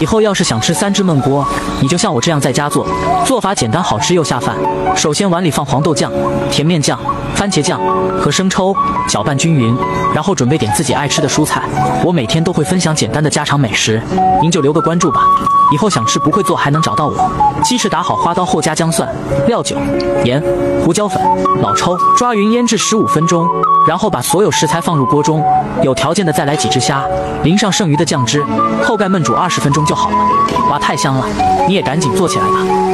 以后要是想吃三汁焖锅，你就像我这样在家做，做法简单好吃又下饭。首先碗里放黄豆酱、甜面酱、番茄酱和生抽，搅拌均匀，然后准备点自己爱吃的蔬菜。我每天都会分享简单的家常美食，您就留个关注吧。以后想吃不会做还能找到我。鸡翅打好花刀后加姜蒜、料酒、盐、胡椒粉、老抽，抓匀腌制十五分钟，然后把所有食材放入锅中。有条件的再来几只虾，淋上剩余的酱汁，后盖焖煮二十分钟就好了。哇，太香了！你也赶紧做起来吧。